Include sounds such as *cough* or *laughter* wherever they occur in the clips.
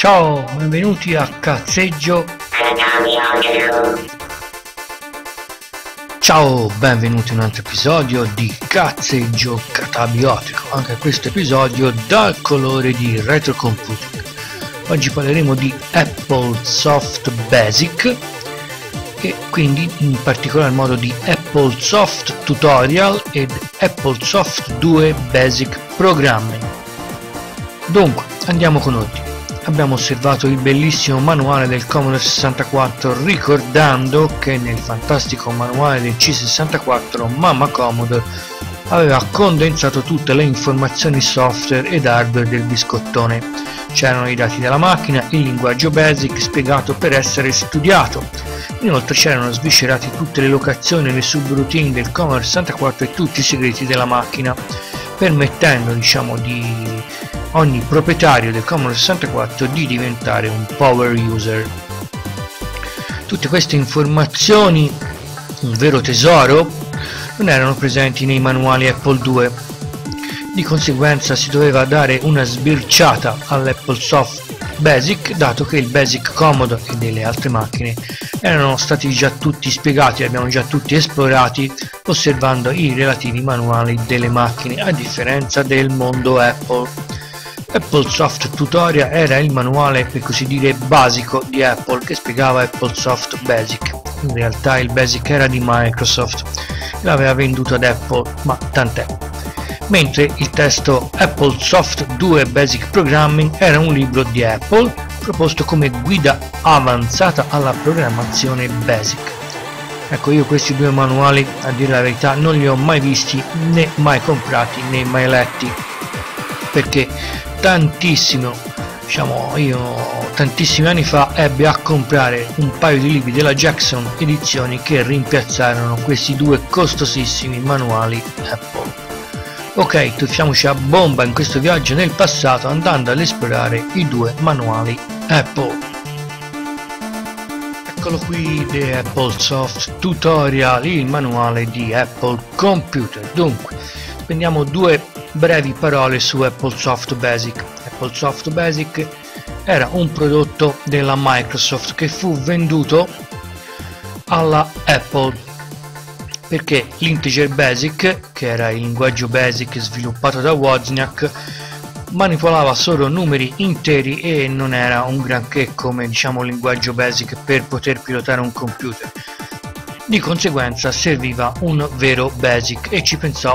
Ciao, benvenuti a Cazzeggio. Ciao, benvenuti in un altro episodio di Cazzeggio Catabiotico. Anche questo episodio dal colore di retrocomputing. Oggi parleremo di Apple Soft Basic e quindi in particolar modo di Apple Soft Tutorial ed Apple Soft 2 Basic Programming. Dunque, andiamo con ordine abbiamo osservato il bellissimo manuale del Commodore 64 ricordando che nel fantastico manuale del C64 Mamma Commodore aveva condensato tutte le informazioni software ed hardware del biscottone. C'erano i dati della macchina, il linguaggio BASIC spiegato per essere studiato. Inoltre c'erano sviscerati tutte le locazioni e le subroutine del Commodore 64 e tutti i segreti della macchina, permettendo diciamo di ogni proprietario del Commodore 64 di diventare un power user. Tutte queste informazioni, un vero tesoro, non erano presenti nei manuali Apple II. Di conseguenza si doveva dare una sbirciata all'Apple Soft Basic, dato che il Basic Commodore e delle altre macchine erano stati già tutti spiegati, abbiamo già tutti esplorati osservando i relativi manuali delle macchine, a differenza del mondo Apple. Apple Soft Tutorial era il manuale per così dire basico di Apple che spiegava Apple Soft Basic. In realtà il Basic era di Microsoft, l'aveva venduto ad Apple, ma tant'è. Mentre il testo Apple Soft 2 Basic Programming era un libro di Apple proposto come guida avanzata alla programmazione Basic. Ecco, io questi due manuali, a dire la verità, non li ho mai visti, né mai comprati, né mai letti, perché tantissimo diciamo io tantissimi anni fa ebbe a comprare un paio di libri della Jackson edizioni che rimpiazzarono questi due costosissimi manuali Apple. Ok tuffiamoci a bomba in questo viaggio nel passato andando ad esplorare i due manuali Apple. Eccolo qui The Apple Soft Tutorial il manuale di Apple Computer. Dunque prendiamo due brevi parole su Apple Soft Basic. Apple Soft Basic era un prodotto della Microsoft che fu venduto alla Apple perché l'Integer Basic, che era il linguaggio Basic sviluppato da Wozniak, manipolava solo numeri interi e non era un granché come diciamo linguaggio Basic per poter pilotare un computer di conseguenza serviva un vero BASIC e ci pensò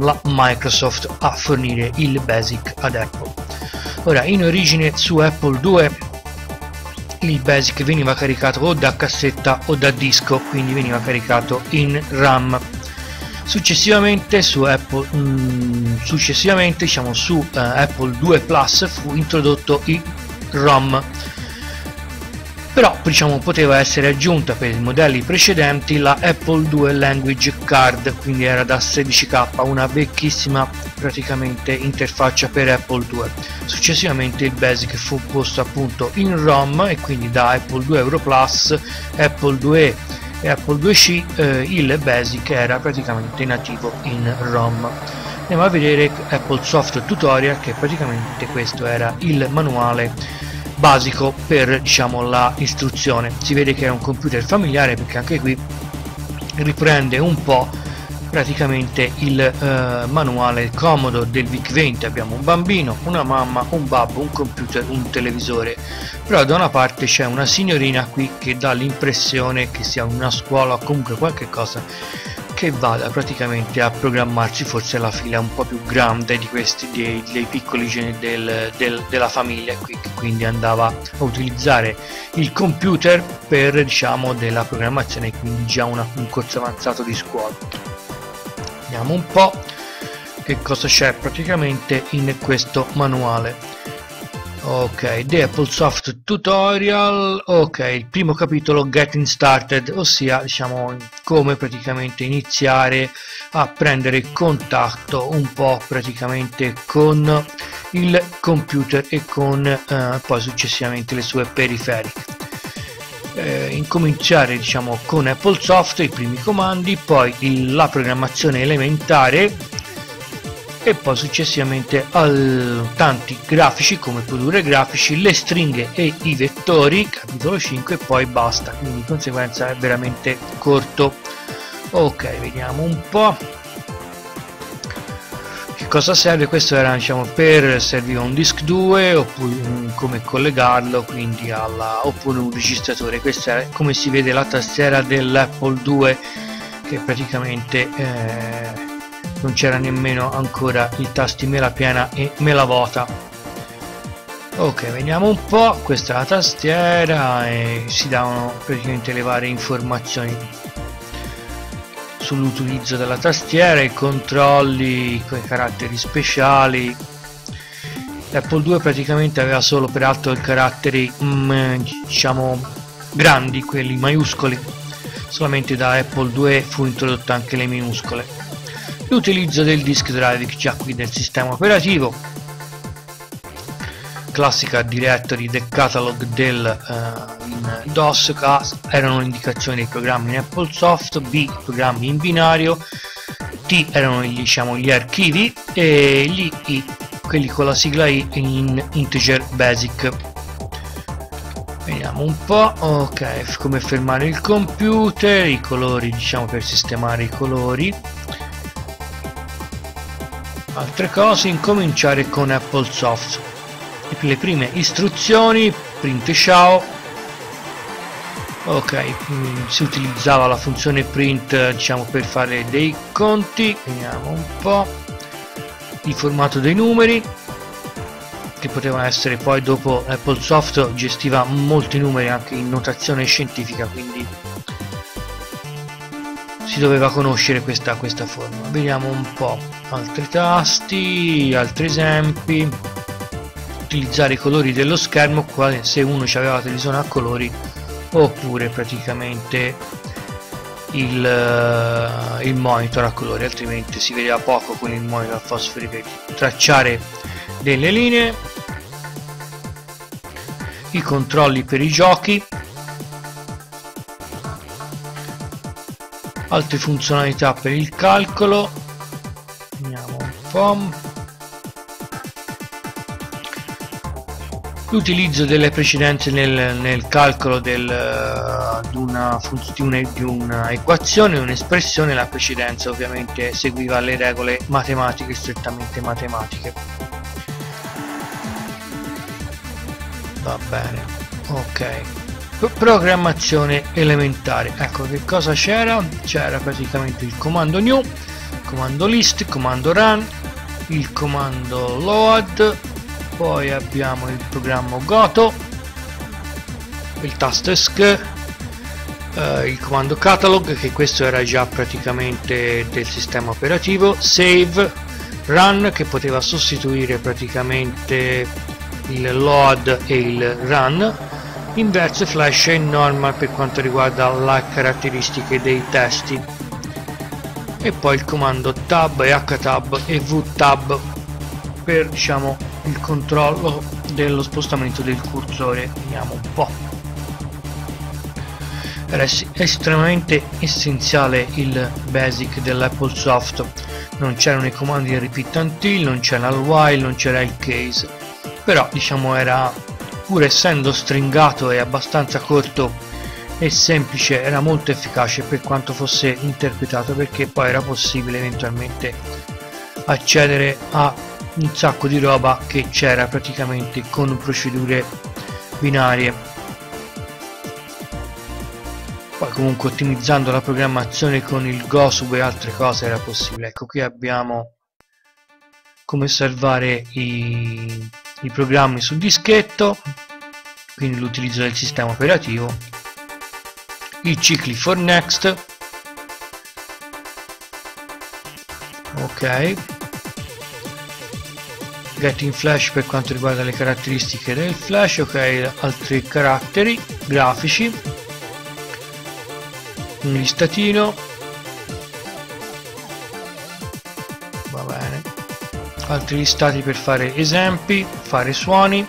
la Microsoft a fornire il BASIC ad Apple. Ora, in origine su Apple II il BASIC veniva caricato o da cassetta o da disco, quindi veniva caricato in RAM. Successivamente su Apple, mm, successivamente, diciamo, su uh, Apple 2 Plus fu introdotto il ROM però diciamo poteva essere aggiunta per i modelli precedenti la Apple 2 Language Card quindi era da 16k una vecchissima praticamente interfaccia per Apple 2 successivamente il Basic fu posto appunto in ROM e quindi da Apple 2 Euro Plus Apple 2 e Apple 2C eh, il Basic era praticamente nativo in ROM. Andiamo a vedere Apple Soft Tutorial che praticamente questo era il manuale basico per diciamo la istruzione. Si vede che è un computer familiare perché anche qui riprende un po' praticamente il eh, manuale comodo del VIC-20 abbiamo un bambino, una mamma, un babbo, un computer, un televisore. Però da una parte c'è una signorina qui che dà l'impressione che sia una scuola o comunque qualche cosa che vada praticamente a programmarsi forse la fila un po' più grande di questi dei, dei piccoli del, del, della famiglia qui, quindi andava a utilizzare il computer per diciamo della programmazione quindi già una, un corso avanzato di scuola. Vediamo un po' che cosa c'è praticamente in questo manuale ok The Apple Soft Tutorial. Ok il primo capitolo Getting Started ossia diciamo come praticamente iniziare a prendere contatto un po' praticamente con il computer e con eh, poi successivamente le sue periferiche. Eh, incominciare diciamo con Apple Soft i primi comandi poi il, la programmazione elementare e poi successivamente al tanti grafici come produrre grafici le stringhe e i vettori capitolo 5 e poi basta. Quindi di conseguenza è veramente corto. Ok vediamo un po' che cosa serve? Questo era diciamo per servire un disk 2 oppure um, come collegarlo quindi alla oppure un registratore. Questa è come si vede la tastiera dell'Apple 2 che praticamente eh, non c'era nemmeno ancora i tasti mela piena e mela vuota. Ok vediamo un po' questa è la tastiera e si davano praticamente le varie informazioni sull'utilizzo della tastiera i controlli con i caratteri speciali. l'Apple 2 praticamente aveva solo peraltro i caratteri mm, diciamo grandi quelli maiuscoli. Solamente da Apple 2 fu introdotta anche le minuscole l'utilizzo del disk drive già qui nel sistema operativo. Classica directory del catalog del uh, in DOS erano indicazioni dei programmi in AppleSoft B programmi in binario T erano diciamo, gli archivi e gli I quelli con la sigla I in integer basic. Vediamo un po' ok come fermare il computer i colori diciamo per sistemare i colori altre cose incominciare con AppleSoft le prime istruzioni print ciao. Ok mm, si utilizzava la funzione print diciamo per fare dei conti. Vediamo un po' il formato dei numeri che potevano essere poi dopo AppleSoft gestiva molti numeri anche in notazione scientifica quindi si doveva conoscere questa, questa forma. Vediamo un po' altri tasti altri esempi. Utilizzare i colori dello schermo se uno aveva la televisione a colori oppure praticamente il, uh, il, monitor a colori altrimenti si vedeva poco con il monitor a fosfori verdi tracciare delle linee. I controlli per i giochi altre funzionalità per il calcolo. Un po' l'utilizzo delle precedenze nel, nel calcolo del, di, una funzione di un'equazione un'espressione la precedenza ovviamente seguiva le regole matematiche strettamente matematiche. Va bene ok programmazione elementare. Ecco che cosa c'era? C'era praticamente il comando new comando list comando run il comando load poi abbiamo il programma goto il tasto esc eh, il comando catalog che questo era già praticamente del sistema operativo save run che poteva sostituire praticamente il load e il run inverse flash e normal per quanto riguarda le caratteristiche dei testi. E poi il comando tab e htab e vtab per diciamo il controllo dello spostamento del cursore. Vediamo un po' era estremamente essenziale il basic dell'Apple Soft. Non c'erano i comandi di repeat until non c'era il while non c'era il case. Però diciamo era pur essendo stringato e abbastanza corto e semplice era molto efficace per quanto fosse interpretato perché poi era possibile eventualmente accedere a un sacco di roba che c'era praticamente con procedure binarie. Poi comunque ottimizzando la programmazione con il GOSUB e altre cose era possibile. Ecco qui abbiamo come salvare i i programmi sul dischetto quindi l'utilizzo del sistema operativo i cicli for next ok getting flash per quanto riguarda le caratteristiche del flash ok altri caratteri grafici un listatino altri listati per fare esempi fare suoni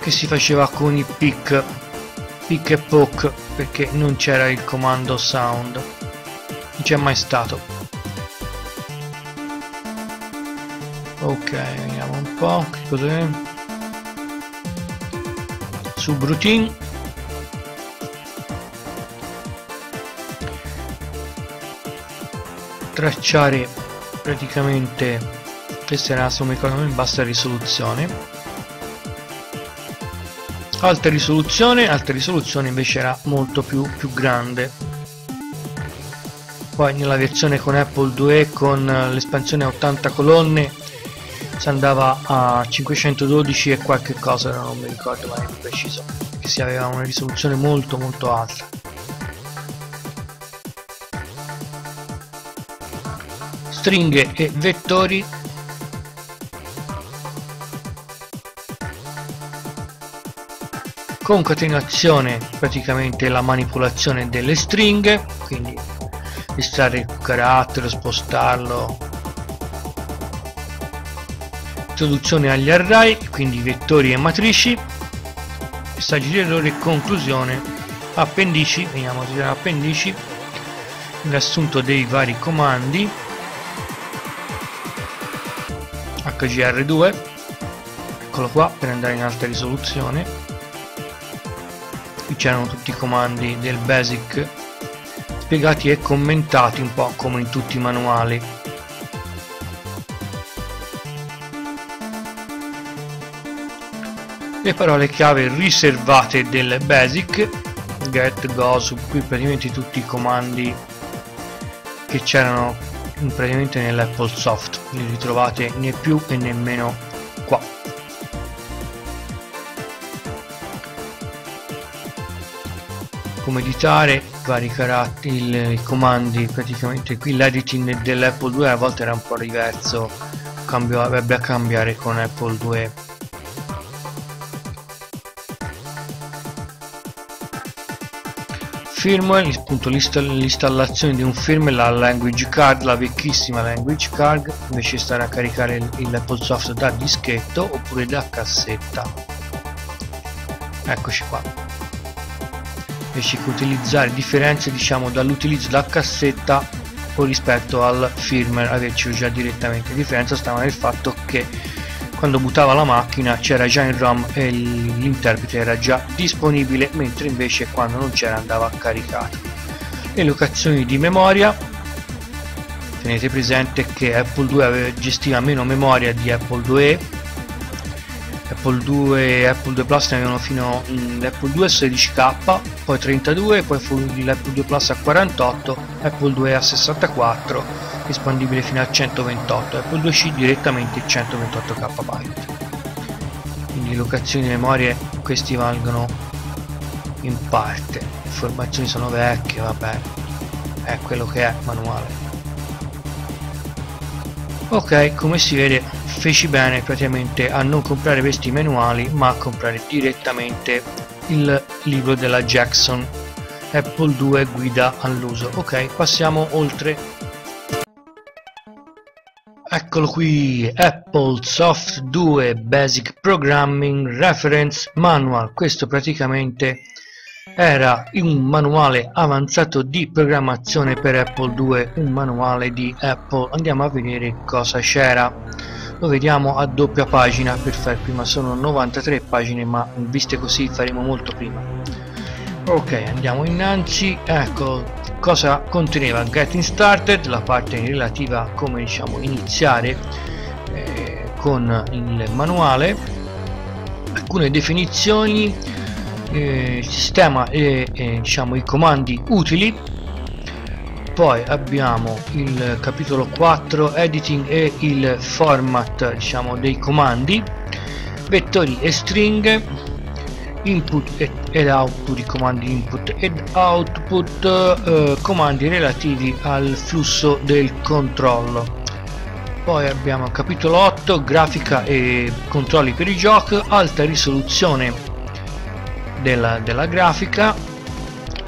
che si faceva con i pick pick e poke perché non c'era il comando sound non c'è mai stato. Ok vediamo un po' che cos'è subroutine tracciare praticamente questa non mi ricordo in bassa risoluzione. Alta risoluzione alta risoluzione invece era molto più, più grande. Poi nella versione con Apple 2 con l'espansione a 80 colonne si andava a 512 e qualche cosa non mi ricordo mai preciso che si aveva una risoluzione molto molto alta stringhe e vettori. Concatenazione praticamente la manipolazione delle stringhe quindi estrarre il carattere spostarlo. Introduzione agli array quindi vettori e matrici. Messaggi di errore conclusione. Appendici veniamo a appendici riassunto dei vari comandi HGR2 eccolo qua per andare in alta risoluzione. Qui c'erano tutti i comandi del basic spiegati e commentati un po' come in tutti i manuali. Le parole chiave riservate del basic get go su qui praticamente tutti i comandi che c'erano praticamente nell'Apple Soft li ritrovate né più e nemmeno qua. Come editare vari caratteri i comandi praticamente qui l'editing dell'Apple 2 a volte era un po' diverso. Cambio, avrebbe a cambiare con Apple 2 firmware appunto l'installazione di un firmware la language card la vecchissima language card invece stare a caricare l'AppleSoft da dischetto oppure da cassetta. Eccoci qua. Invece che utilizzare differenze diciamo dall'utilizzo da cassetta o rispetto al firmware averci già direttamente differenza stava nel fatto che quando buttava la macchina c'era già in ROM e l'interprete era già disponibile mentre invece quando non c'era andava caricato. Le locazioni di memoria. Tenete presente che Apple 2 gestiva meno memoria di Apple 2 Apple 2 e Apple 2 Plus ne avevano fino all'Apple 2 a 16k poi 32 poi fu l'Apple 2 Plus a 48 Apple 2 a 64 espandibile fino a 128 Apple 2C direttamente 128 KB quindi locazioni di memorie questi valgono in parte. Informazioni sono vecchie vabbè. È quello che è manuale ok come si vede feci bene praticamente a non comprare questi manuali ma a comprare direttamente il libro della Jackson. Apple 2 guida all'uso. Ok passiamo oltre. Eccolo qui, Apple Soft 2 Basic Programming Reference Manual. Questo praticamente era un manuale avanzato di programmazione per Apple 2, un manuale di Apple. Andiamo a vedere cosa c'era. Lo vediamo a doppia pagina per fare prima, sono 93 pagine, ma viste così faremo molto prima. Ok, andiamo innanzi. Ecco, cosa conteneva Getting Started, la parte relativa a come diciamo iniziare eh, con il manuale, alcune definizioni, il sistema e eh, diciamo i comandi utili, poi abbiamo il capitolo 4 editing e il format diciamo dei comandi, vettori e stringhe input ed output i comandi input ed output eh, comandi relativi al flusso del controllo. Poi abbiamo capitolo 8 grafica e controlli per i giochi alta risoluzione della, della grafica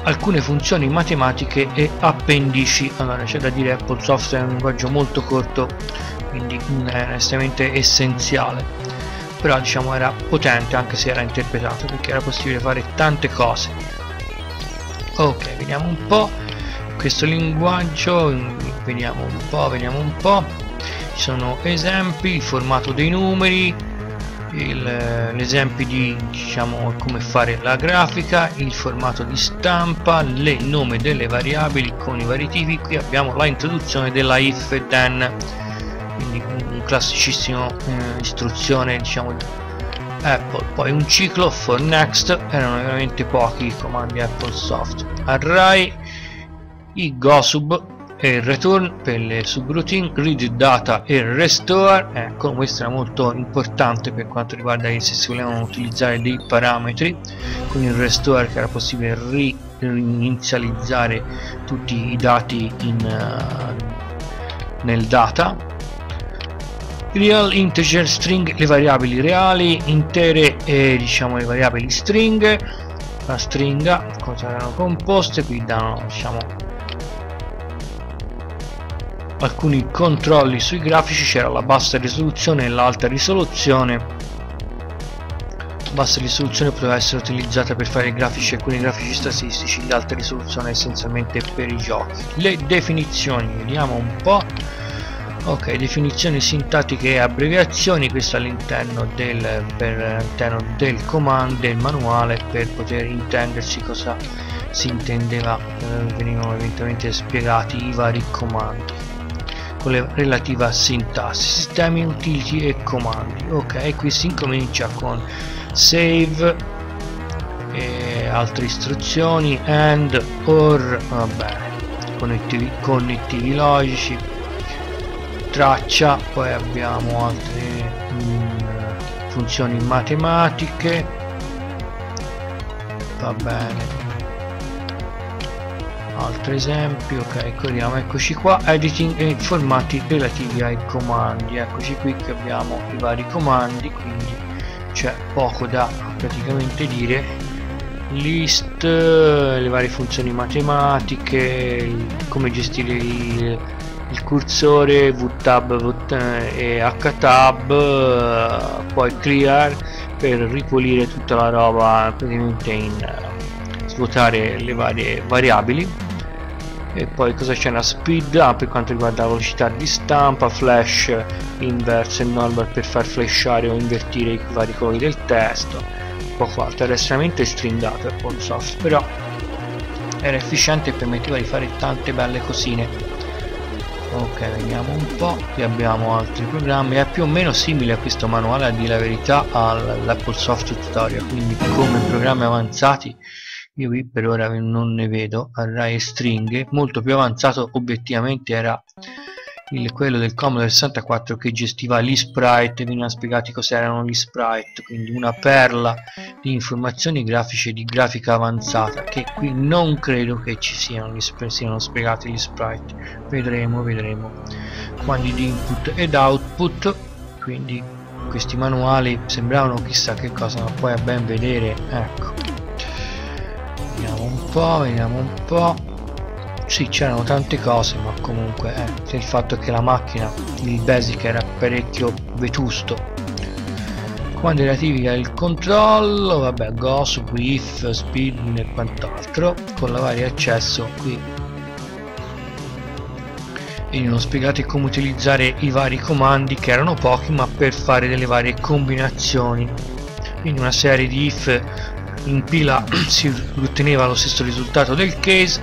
alcune funzioni matematiche e appendici. Allora c'è da dire Apple Software è un linguaggio molto corto quindi è onestamente essenziale. Però diciamo era potente anche se era interpretato perché era possibile fare tante cose. Ok vediamo un po' questo linguaggio vediamo un po' vediamo un po' ci sono esempi il formato dei numeri gli esempi di diciamo come fare la grafica il formato di stampa le nome delle variabili con i vari tipi. Qui abbiamo la introduzione della if e then quindi un classicissimo eh, istruzione diciamo Apple. Poi un ciclo for next erano veramente pochi i comandi Apple Soft. Array i gosub e return per le subroutine, read data e restore ecco questo era molto importante per quanto riguarda se si volevano utilizzare dei parametri con il restore che era possibile rinizializzare tutti i dati in, uh, nel data. Real integer string le variabili reali intere e diciamo le variabili string. La stringa cosa erano composte qui danno diciamo alcuni controlli sui grafici c'era la bassa risoluzione e l'alta risoluzione. La bassa risoluzione poteva essere utilizzata per fare grafici alcuni grafici statistici l'alta risoluzione essenzialmente per i giochi. Le definizioni vediamo un po' ok definizioni sintattiche e abbreviazioni questo all'interno del, del comando del manuale per poter intendersi cosa si intendeva eh, venivano eventualmente spiegati i vari comandi relativa sintassi sistemi utility e comandi. Ok qui si incomincia con save e altre istruzioni and or vabbè connettivi, connettivi logici traccia poi abbiamo altre mm, funzioni matematiche. Va bene altro esempio corriamo eccoci qua. Editing e formati relativi ai comandi. Eccoci qui che abbiamo i vari comandi quindi c'è poco da praticamente dire. List le varie funzioni matematiche come gestire il, il cursore vtab vt, e htab poi clear per ripulire tutta la roba praticamente in svuotare le varie variabili e poi cosa c'è? Una speed up per quanto riguarda la velocità di stampa flash inverse e normal per far flashare o invertire i vari colori del testo. Poco altro era estremamente stringato Apple Soft però era efficiente e permetteva di fare tante belle cosine. Ok vediamo un po' qui abbiamo altri programmi. È più o meno simile a questo manuale a dire la verità all'Apple Soft Tutorial. Quindi come programmi avanzati io qui per ora non ne vedo. Array stringhe molto più avanzato obiettivamente era il, quello del Commodore 64 che gestiva gli sprite veniva spiegati cos'erano gli sprite quindi una perla di informazioni grafiche di grafica avanzata che qui non credo che ci siano, gli siano spiegati gli sprite. Vedremo vedremo. Quindi di input ed output quindi questi manuali sembravano chissà che cosa ma poi a ben vedere ecco vediamo un po' vediamo un po' sì c'erano tante cose ma comunque eh, il fatto che la macchina il basic era parecchio vetusto. Comandi relativi al controllo vabbè ghost, if, speed e quant'altro con la varia accesso qui. Venivano spiegati come utilizzare i vari comandi che erano pochi ma per fare delle varie combinazioni. Quindi una serie di if in pila *clears throat* si otteneva lo stesso risultato del case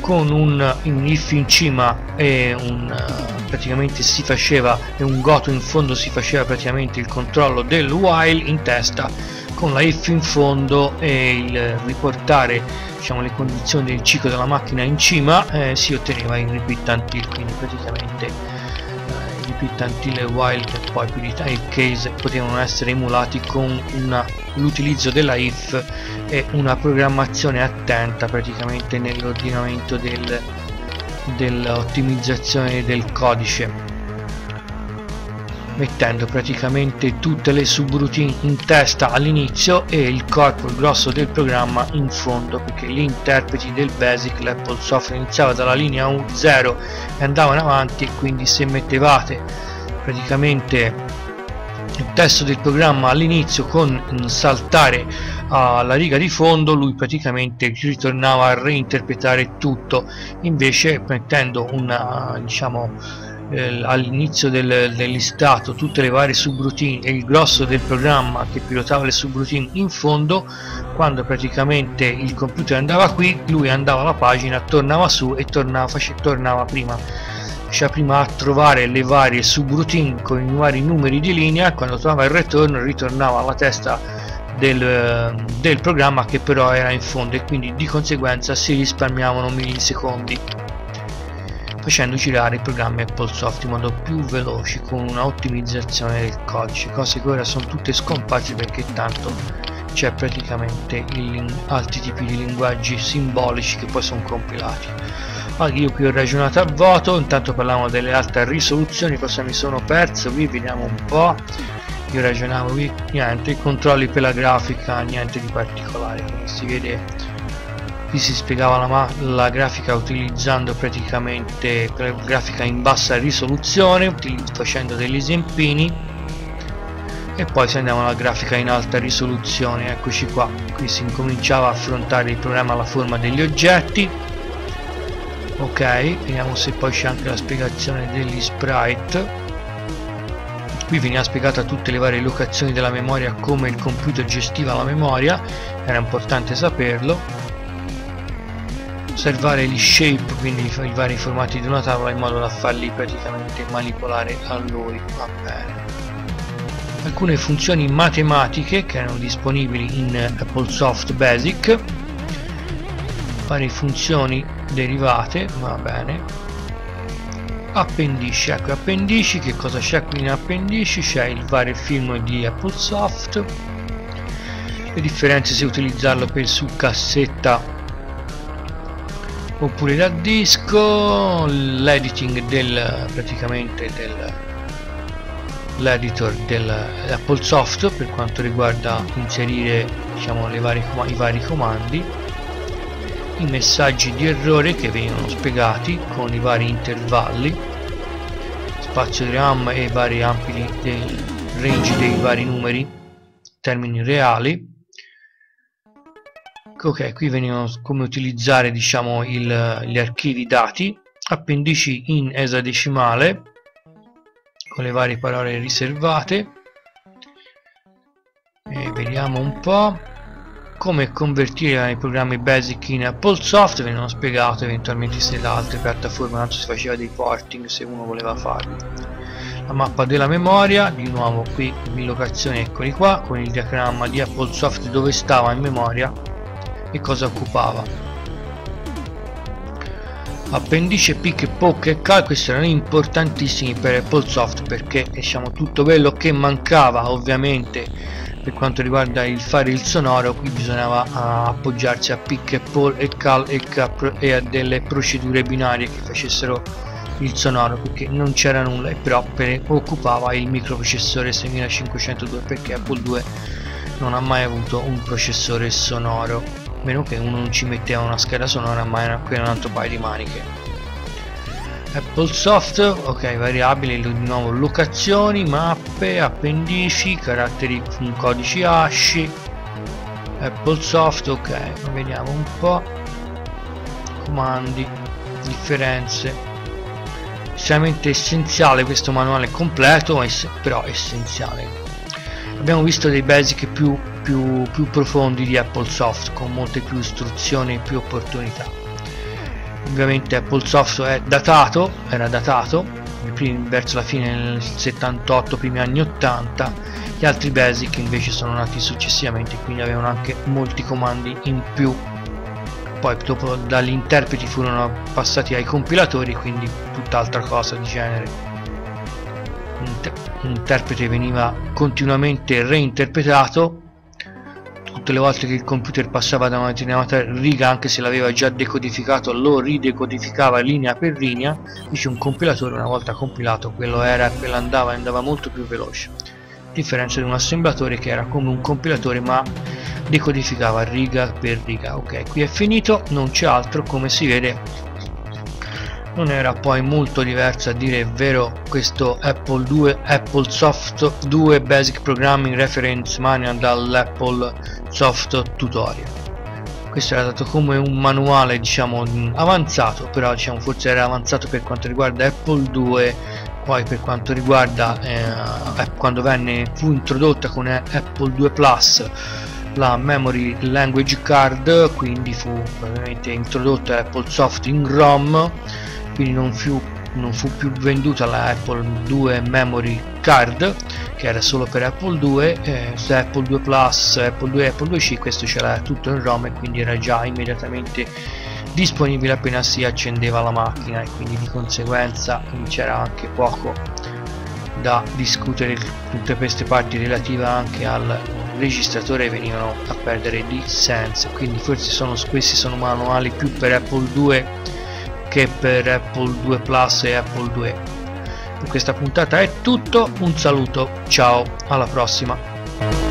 con un, if in cima e un praticamente si faceva e un goto in fondo si faceva praticamente il controllo del while in testa con la if in fondo e il riportare diciamo, le condizioni del ciclo della macchina in cima eh, si otteneva in repeat until quindi praticamente repeat until e while e poi più di type case potevano essere emulati con l'utilizzo della if e una programmazione attenta praticamente nell'ordinamento del, dell'ottimizzazione del codice mettendo praticamente tutte le subroutine in testa all'inizio e il corpo, il grosso del programma in fondo perché gli interpreti del basic l'Apple Software iniziava dalla linea 0 e andavano avanti e quindi se mettevate praticamente il testo del programma all'inizio con saltare alla riga di fondo lui praticamente ritornava a reinterpretare tutto. Invece mettendo una diciamo eh, all'inizio del, del, listato tutte le varie subroutine e il grosso del programma che pilotava le subroutine in fondo quando praticamente il computer andava qui lui andava alla pagina tornava su e tornava, face, tornava prima. Cioè prima a trovare le varie subroutine con i vari numeri di linea quando trovava il return ritornava alla testa del, del programma che però era in fondo e quindi di conseguenza si risparmiavano millisecondi facendo girare i programmi AppleSoft in modo più veloce con una ottimizzazione del codice. Cose che ora sono tutte scomparse perché tanto c'è praticamente altri tipi di linguaggi simbolici che poi sono compilati. Allora, io qui ho ragionato a voto intanto parliamo delle alte risoluzioni cosa mi sono perso qui vediamo un po' io ragionavo qui niente controlli per la grafica niente di particolare come si vede qui si spiegava la, la grafica utilizzando praticamente grafica in bassa risoluzione facendo degli esempini e poi se andiamo alla grafica in alta risoluzione. Eccoci qua. Qui si incominciava a affrontare il programma alla forma degli oggetti. Ok vediamo se poi c'è anche la spiegazione degli sprite. Qui veniva spiegata tutte le varie locazioni della memoria come il computer gestiva la memoria. Era importante saperlo osservare gli shape quindi i vari formati di una tavola in modo da farli praticamente manipolare a lui va bene. Alcune funzioni matematiche che erano disponibili in AppleSoft Basic. Varie funzioni derivate va bene. Appendici ecco appendici che cosa c'è qui in appendici? C'è il vario film di AppleSoft. Le differenze se utilizzarlo per su cassetta oppure da disco l'editing del praticamente del l'editor dell'Apple Soft per quanto riguarda inserire diciamo varie, i vari comandi i messaggi di errore che vengono spiegati con i vari intervalli spazio di RAM e vari ampi range dei vari numeri termini reali ok qui vengono come utilizzare diciamo il, gli archivi dati. Appendici in esadecimale con le varie parole riservate. E vediamo un po' come convertire i programmi basic in AppleSoft vengono spiegato eventualmente se da altre piattaforme tanto si faceva dei porting se uno voleva farli la mappa della memoria di nuovo qui in locazione eccoli qua con il diagramma di AppleSoft dove stava in memoria e cosa occupava. Appendice pick poke e cal questi erano importantissimi per AppleSoft perché diciamo tutto quello che mancava ovviamente per quanto riguarda il fare il sonoro qui bisognava uh, appoggiarsi a pick e pull e cal e cap e a delle procedure binarie che facessero il sonoro perché non c'era nulla e però per, occupava il microprocessore 6502 perché Apple 2 non ha mai avuto un processore sonoro meno che uno non ci metteva una scheda sonora ma era qui un altro paio di maniche. Apple Soft ok variabili di nuovo locazioni mappe appendici caratteri codici hash Apple Soft ok vediamo un po' comandi differenze. Estremamente essenziale questo manuale completo però essenziale. Abbiamo visto dei basic più più, più profondi di AppleSoft con molte più istruzioni e più opportunità. Ovviamente AppleSoft è datato era datato verso la fine del 78 primi anni 80 gli altri basic invece sono nati successivamente quindi avevano anche molti comandi in più. Poi dopo dagli interpreti furono passati ai compilatori quindi tutt'altra cosa di genere. L'interprete veniva continuamente reinterpretato tutte le volte che il computer passava da una determinata riga anche se l'aveva già decodificato lo ridecodificava linea per linea dice un compilatore una volta compilato quello era quello andava andava molto più veloce. A differenza di un assemblatore che era come un compilatore ma decodificava riga per riga. Ok qui è finito non c'è altro come si vede non era poi molto diverso a dire il vero questo Apple 2 Apple Soft 2 Basic Programming Reference Manual dall'Apple Soft Tutorial. Questo era dato come un manuale diciamo avanzato però diciamo forse era avanzato per quanto riguarda Apple 2 poi per quanto riguarda eh, quando venne fu introdotta con Apple 2 Plus la memory language card quindi fu ovviamente introdotta Apple Soft in ROM quindi non fu, non fu più venduta la Apple 2 memory card che era solo per Apple 2 eh, Apple 2 Plus Apple 2 e Apple 2C questo c'era tutto in ROM e quindi era già immediatamente disponibile appena si accendeva la macchina e quindi di conseguenza c'era anche poco da discutere. Tutte queste parti relative anche al registratore venivano a perdere di senso quindi forse sono, questi sono manuali più per Apple 2 che per Apple 2 Plus e Apple 2 per questa puntata è tutto un saluto ciao alla prossima